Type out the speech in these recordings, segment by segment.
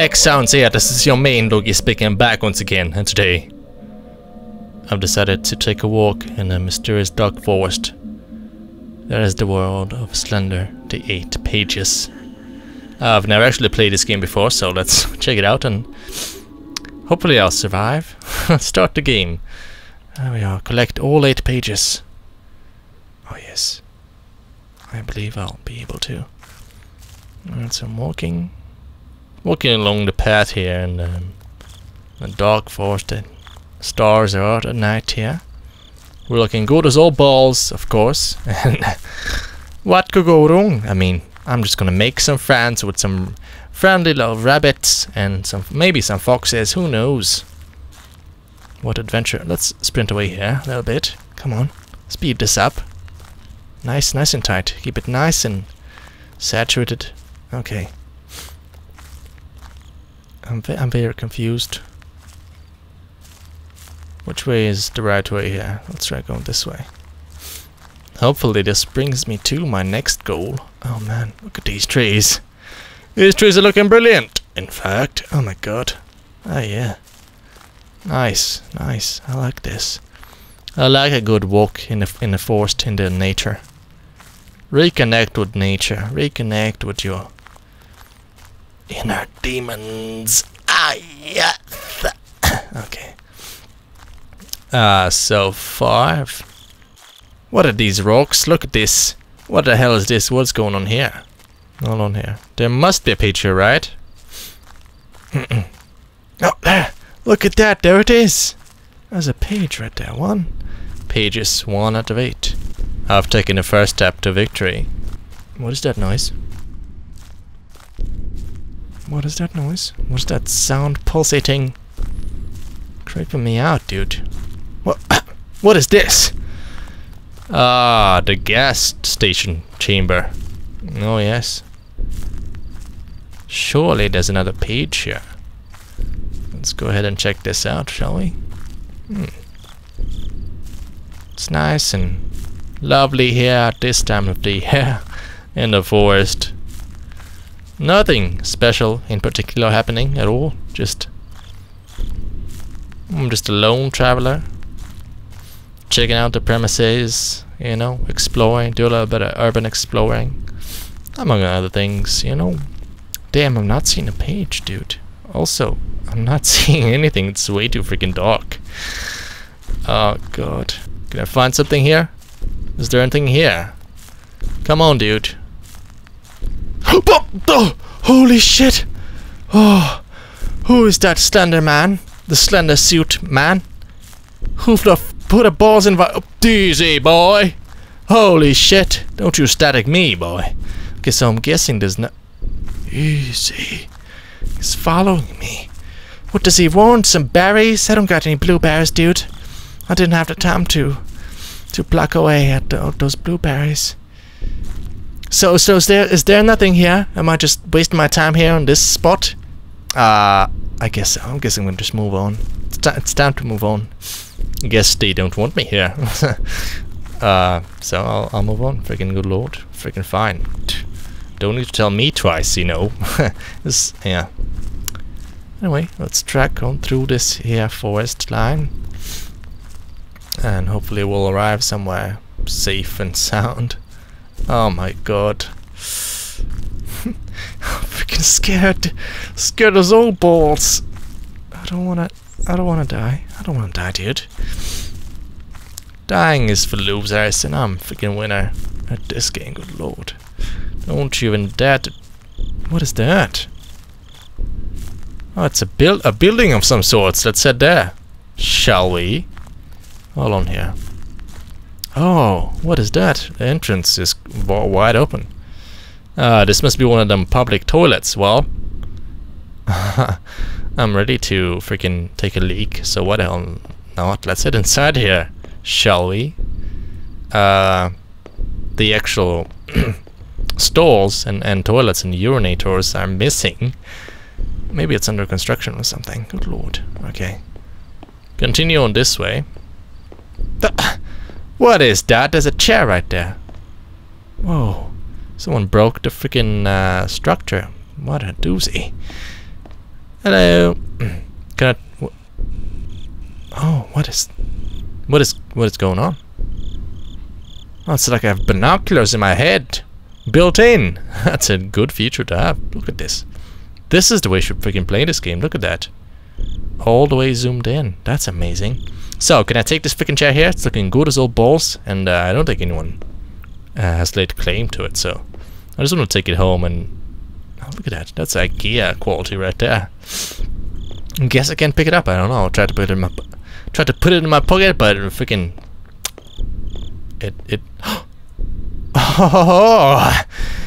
Xhounds here, this is your main Loki speaking back once again, and today I've decided to take a walk in a mysterious dark forest. There is the world of Slender, the 8 pages. I've never actually played this game before, so let's check it out and hopefully I'll survive. Start the game. There we are, collect all 8 pages. Oh yes, I believe I'll be able to. Alright, so I'm walking walking along the path here um, the dark forest. Stars are out at night here. We're looking good as all balls, of course. And what could go wrong? I mean, I'm just gonna make some friends with some friendly little rabbits and some maybe some foxes. Who knows? What adventure? Let's sprint away here a little bit. Come on, speed this up. Nice, nice and tight. Keep it nice and saturated. Okay. I'm, I'm very confused. Which way is the right way here? Let's try going this way. Hopefully this brings me to my next goal. Oh man, look at these trees. These trees are looking brilliant, in fact. Oh my god. Oh yeah. Nice, nice. I like this. I like a good walk in the, in the forest, in the nature. Reconnect with nature. Reconnect with your inner demons. Ah, yes. okay. Ah, uh, so far. What are these rocks? Look at this. What the hell is this? What's going on here? Hold on here. There must be a page here, right? oh, there. Look at that. There it is. There's a page right there. One. Pages one out of eight. I've taken the first step to victory. What is that noise? What is that noise? What's that sound pulsating? Creeping me out, dude. What? what is this? Ah, the gas station chamber. Oh, yes. Surely there's another page here. Let's go ahead and check this out, shall we? Hmm. It's nice and lovely here at this time of the year in the forest. Nothing special in particular happening at all. Just I'm just a lone traveler. Checking out the premises, you know, exploring, do a little bit of urban exploring. Among other things, you know. Damn, I'm not seeing a page, dude. Also, I'm not seeing anything. It's way too freaking dark. Oh god. Can I find something here? Is there anything here? Come on, dude. Oh, oh, holy shit! Oh, who is that slender man? The slender suit man? Who the put a balls in oh, Easy, boy! Holy shit! Don't you static me, boy. Okay, so I'm guessing there's no... Easy. He's following me. What does he want? Some berries? I don't got any blueberries, dude. I didn't have the time to to pluck away at the, those blueberries. So, so is there is there nothing here? Am I just wasting my time here on this spot? Uh, I guess I'm guessing we'll just move on. It's, it's time to move on. I guess they don't want me here. uh, so I'll, I'll move on. Freaking good lord. Freaking fine. Don't need to tell me twice, you know. this, yeah. Anyway, let's track on through this here forest line. And hopefully we'll arrive somewhere safe and sound. Oh my god. I'm freaking scared. Scared as all balls. I don't wanna I don't wanna die. I don't wanna die, dude. Dying is for losers and I'm freaking winner at this game, good lord. Don't you even dare to What is that? Oh, it's a build a building of some sorts. Let's head there. Shall we? Hold on here. Oh, what is that? The entrance is wide open. Ah, uh, this must be one of them public toilets. Well, I'm ready to freaking take a leak, so what the hell not? Let's head inside here, shall we? Uh, the actual stalls and, and toilets and urinators are missing. Maybe it's under construction or something. Good lord. Okay. Continue on this way. What is that? There's a chair right there. Whoa. Someone broke the freaking uh, structure. What a doozy. Hello. Can I? Oh, what is? What is? What is going on? Oh, it's like I have binoculars in my head, built in. That's a good feature to have. Look at this. This is the way you should freaking play this game. Look at that. All the way zoomed in. That's amazing. So, can I take this freaking chair here? It's looking good as old balls, and uh, I don't think anyone uh, has laid claim to it. So, I just want to take it home and oh, look at that. That's IKEA quality right there. I guess I can't pick it up. I don't know. I'll try to put it in my try to put it in my pocket, but freaking it it. Oh,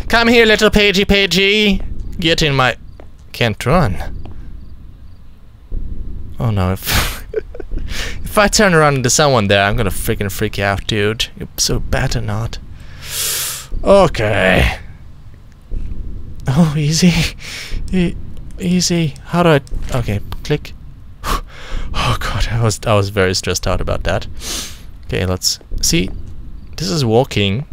come here, little pagey pagey. Get in my. Can't run. Oh no! If I turn around into someone there, I'm gonna freaking freak out, dude. You're so better not. Okay. Oh, easy. E- easy. How do I? Okay, click. Oh god, I was I was very stressed out about that. Okay, let's see. This is walking.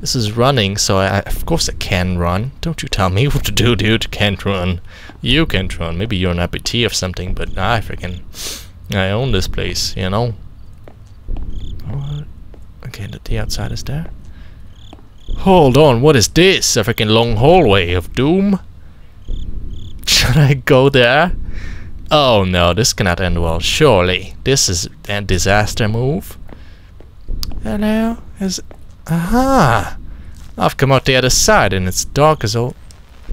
This is running, so I, of course I can run. Don't you tell me what to do, dude. Can't run. You can't run. Maybe you're an amputee or something, but I freaking I own this place, you know. Oh, okay, the, the outside is there. Hold on, what is this? A freaking long hallway of doom? Should I go there? Oh no, this cannot end well, surely. This is a disaster move. Hello? Is... Aha! I've come out the other side and it's dark as all...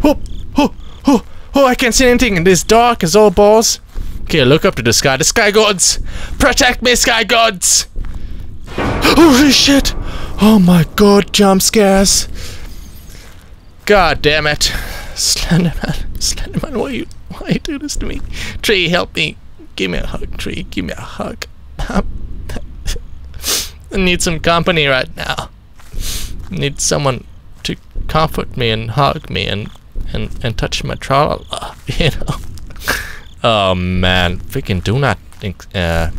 Oh! Oh! Oh! Oh, I can't see anything and it's dark as all balls. Okay, look up to the sky. The sky gods! Protect me, sky gods! Holy shit! Oh my god, jump scares! God damn it. Slenderman, Slenderman, why you why you do this to me? Tree, help me. Give me a hug, Tree. Give me a hug. I need some company right now. I need someone to comfort me and hug me and and, and touch my tra you know. Oh man, freaking do not think uh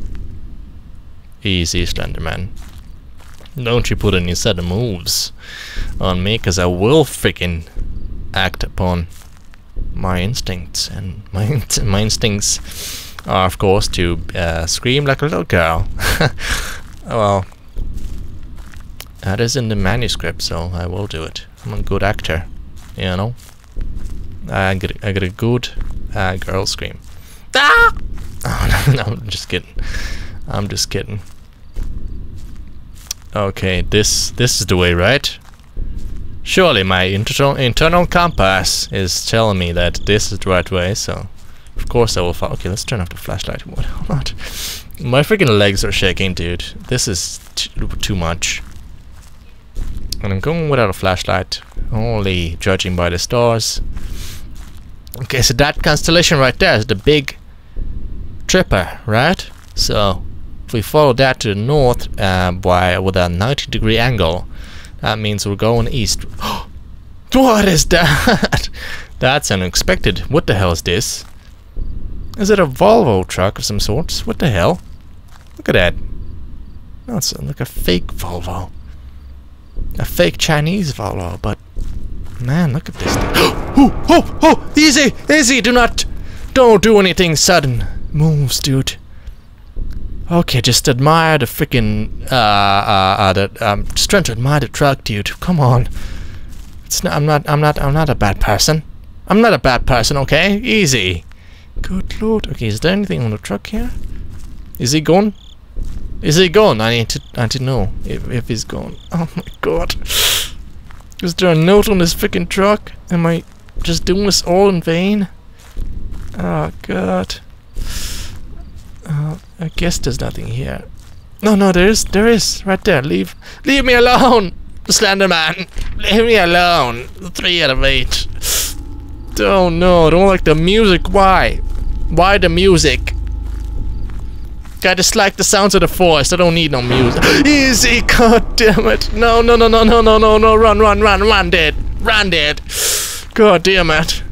easy Slenderman. Don't you put any set of moves on me, cause I will freaking act upon my instincts, and my my instincts are, of course, to uh, scream like a little girl. well, that is in the manuscript, so I will do it. I'm a good actor, you know. I get I get a good uh, girl scream. Ah! Oh no, no, I'm just kidding. I'm just kidding. Okay, this this is the way, right? Surely my internal internal compass is telling me that this is the right way, so of course I will follow. Okay, let's turn off the flashlight. What? My freaking legs are shaking, dude. This is too much. And I'm going without a flashlight, only judging by the stars. Okay, so that constellation right there is the big Dipper, right? So if we follow that to the north uh, by with a 90 degree angle, that means we're going east. what is that? That's unexpected. What the hell is this? Is it a Volvo truck of some sorts? What the hell? Look at that. That's like a fake Volvo. A fake Chinese Volvo, but man, look at this thing. oh, oh, oh, easy, easy, do not, don't do anything sudden moves, dude. Okay, just admire the freaking, uh, uh, uh, the, um, just trying to admire the truck, dude. Come on. It's not, I'm not, I'm not, I'm not a bad person. I'm not a bad person, okay? Easy. Good lord. Okay, is there anything on the truck here? Is he gone? Is he gone? I need to, I need to know if, if he's gone. Oh my god. Is there a note on this freaking truck? Am I just doing this all in vain? Oh god. Uh, I guess there's nothing here. No, no, there is, there is, right there. Leave, leave me alone, Slenderman. Leave me alone. Three out of eight. Oh no, I don't like the music. Why? Why the music? I just like the sounds of the forest. I don't need no music. Easy, god damn it. No, no, no, no, no, no, no, no. Run, run, run, run, dead. Run, dead. God damn it.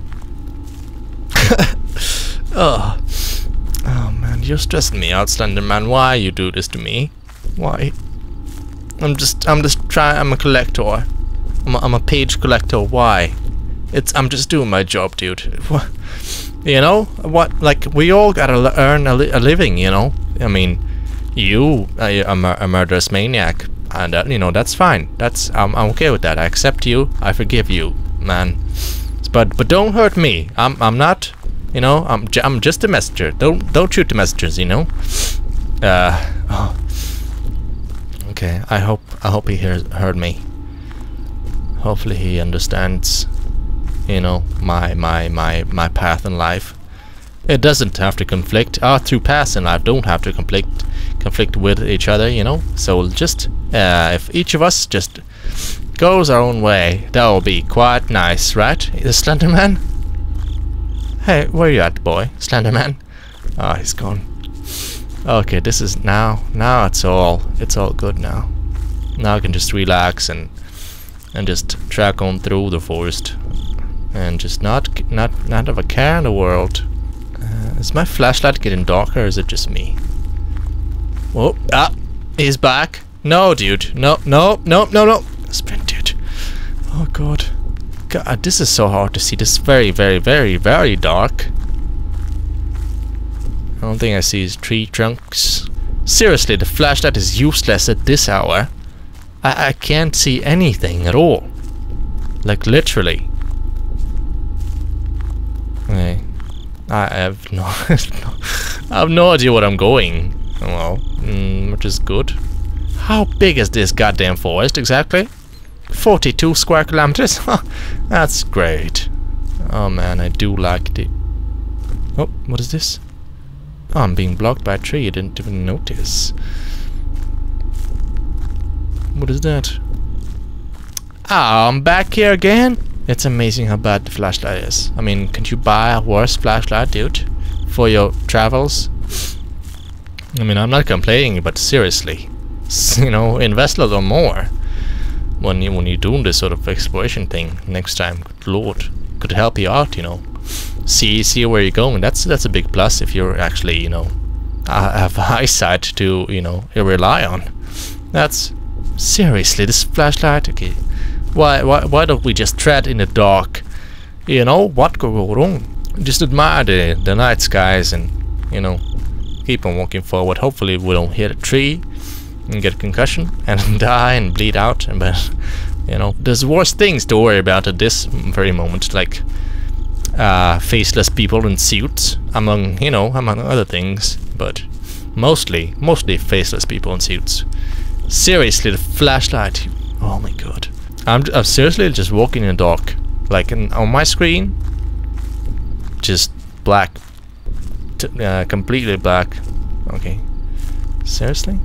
oh. Man, you're stressing me out, Slenderman. Why you do this to me? Why? I'm just, I'm just trying. I'm a collector. I'm a, I'm a page collector. Why? It's, I'm just doing my job, dude. What? You know what? Like we all gotta earn a, li a living. You know. I mean, you uh, a, a murderous maniac, and uh, you know that's fine. That's I'm, I'm okay with that. I accept you. I forgive you, man. But but don't hurt me. I'm I'm not. You know I'm j I'm just a messenger. Don't don't shoot the messengers. You know. Uh. Oh. Okay. I hope I hope he hears heard me. Hopefully he understands. You know my my my my path in life. It doesn't have to conflict. Our two paths in life don't have to conflict conflict with each other, you know. So just uh, if each of us just goes our own way, that will be quite nice, right? The Slenderman? Hey, where you at, boy? Slenderman? Oh, he's gone. Okay, this is now. Now it's all. It's all good now. Now I can just relax and and just track on through the forest and just not not not have a care in the world. Uh, is my flashlight getting darker or is it just me? Oh, ah, he's back. No, dude. No, no, no, no, no. Sprint, dude. Oh, God. God, this is so hard to see. This is very, very, very, very dark. I don't think I see his tree trunks. Seriously, the flashlight is useless at this hour. I, I can't see anything at all. Like, literally. Okay. I have no, I have no idea what I'm going. Well, mm, which is good. How big is this goddamn forest exactly? 42 square kilometers? That's great. Oh man, I do like it. Oh, what is this? Oh, I'm being blocked by a tree. I didn't even notice. What is that? Ah, I'm back here again? It's amazing how bad the flashlight is. I mean, can't you buy a worse flashlight, dude? For your travels? I mean, I'm not complaining, but seriously. You know, invest a little more when you when you're doing this sort of exploration thing next time. Good lord, could help you out. You know, see see where you're going. That's that's a big plus if you're actually you know have eyesight to you know rely on. That's seriously this flashlight. Okay, why, why, why don't we just tread in the dark? You know, what could go wrong? Just admire the, the night skies and, you know, keep on walking forward. Hopefully we don't hit a tree and get a concussion and die and bleed out. But, you know, there's worse things to worry about at this very moment, like uh, faceless people in suits, among, you know, among other things. But mostly, mostly faceless people in suits. Seriously, the flashlight. Oh my god. I'm, I'm seriously just walking in the dark. Like in, on my screen, just black. T uh, completely black. Okay. Seriously?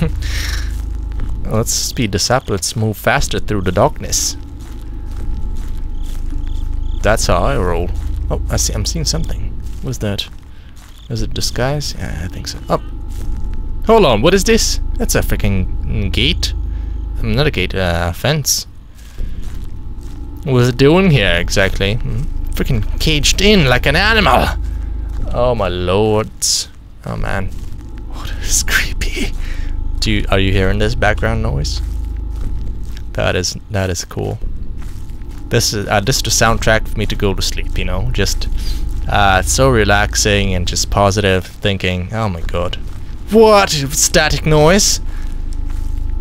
Let's speed this up. Let's move faster through the darkness. That's how I roll. Oh, I see. I'm seeing something. What's that? Is it disguise? Yeah, I think so. Oh, hold on. What is this? That's a freaking gate. Not a gate. Uh, fence. What's it doing here exactly? Hmm? Freaking caged in like an animal. Oh my lords. Oh man. What is creepy. Do you are you hearing this background noise? That is that is cool. This is uh, this is the soundtrack for me to go to sleep, you know? Just uh, it's so relaxing and just positive thinking. Oh my god. What? Static noise?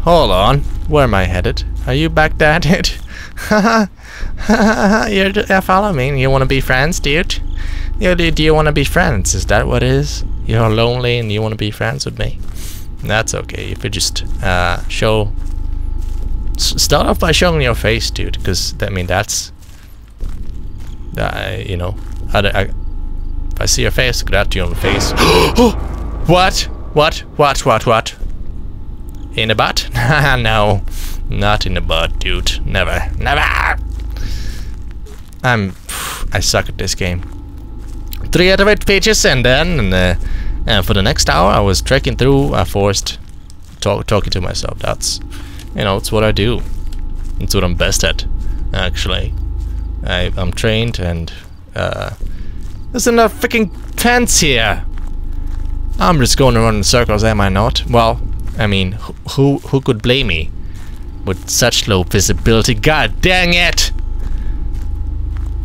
Hold on. Where am I headed? Are you Baghdad? Haha. You're uh, follow me. You want to be friends, dude? Do you want to be friends? Is that what it is? You're lonely and you want to be friends with me? That's okay. If you just uh, show... start off by showing your face, dude, because, I mean, that's... Uh, you know, I, I, if I see your face, I could you on the face. what? What? What? What? What? In the butt? no. Not in the butt, dude. Never. Never! I'm... I suck at this game. Three out of eight pages and then... And, uh, and for the next hour I was trekking through a forest talk, talking to myself. That's... You know, it's what I do. It's what I'm best at, actually. I, I'm trained and... Uh, there's enough freaking fence here! I'm just going around in circles, am I not? Well, I mean, who who could blame me? With such low visibility, god dang it!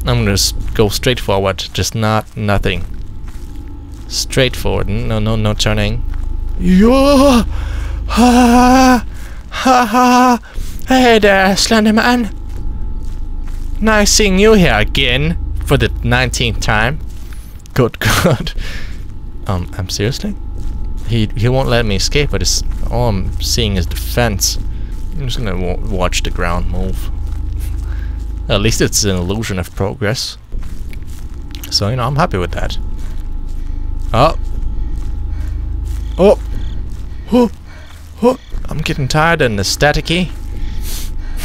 I'm gonna go straight forward, just not nothing. Straight forward, no, no, no turning. Yo! Ha! Ha ha! Hey there, Slenderman! Nice seeing you here again for the 19th time. Good, good. Um, I'm seriously? He he won't let me escape, but it's all I'm seeing is defense. I'm just gonna watch the ground move. At least it's an illusion of progress. So, you know, I'm happy with that. Oh. Oh. Oh. Oh. I'm getting tired and staticky.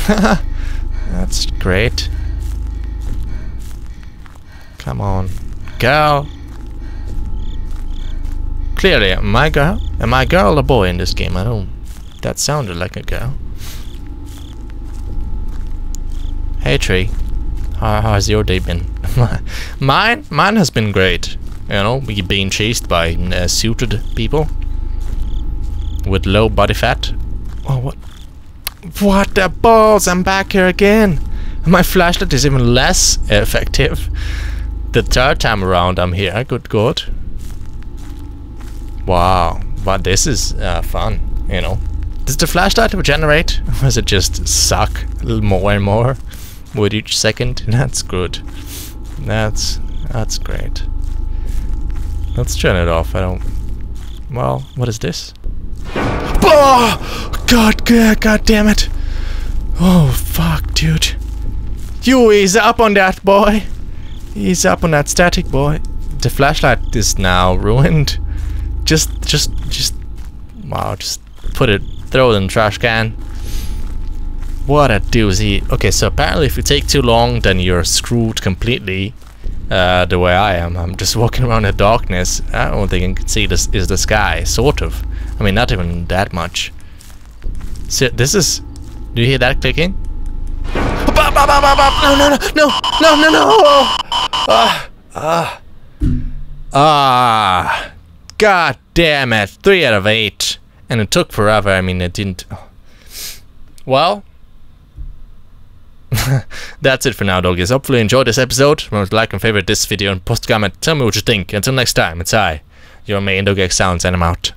That's great. Come on. Girl. Clearly, am I girl? Am I girl or boy in this game? I don't... That sounded like a girl. Hey tree, how, how's your day been? mine, mine has been great. You know, we being chased by uh, suited people with low body fat. Oh, what? What the balls? I'm back here again. My flashlight is even less effective. The third time around I'm here. Good God. Wow, but this is uh, fun. You know, does the flashlight regenerate, or does it just suck more and more? with each second. That's good. That's that's great. Let's turn it off. I don't. Well, what is this? Oh! God, God, God damn it! Oh fuck, dude! You ease up on that, boy. Ease up on that static, boy. The flashlight is now ruined. Just, just, just. Wow, just put it, throw it in the trash can. What a doozy. Okay, so apparently if you take too long, then you're screwed completely. Uh, the way I am. I'm just walking around in darkness. I don't think I can see this is the sky, sort of. I mean, not even that much. So this is... Do you hear that clicking? No, no, no, no, no, no, no! Ah, ah, ah! God damn it! Three out of eight, and it took forever. I mean, it didn't. Well, That's it for now, doggies. Hopefully you enjoyed this episode. Remember to like and favorite this video and post a comment. Tell me what you think. Until next time, it's I, your main Dog Sounds, and I'm out.